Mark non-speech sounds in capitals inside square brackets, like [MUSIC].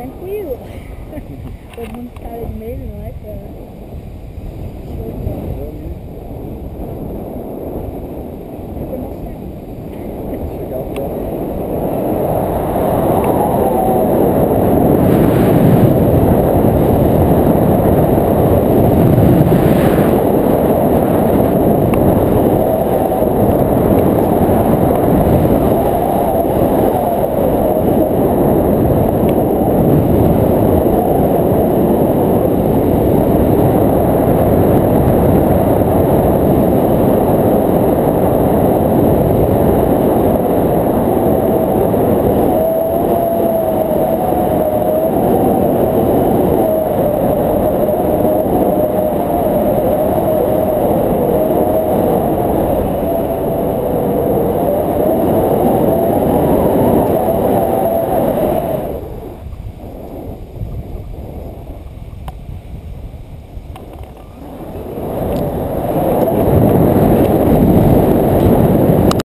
tranquilo. [LAUGHS] Todo mundo tá cara de medo, não é? Cara?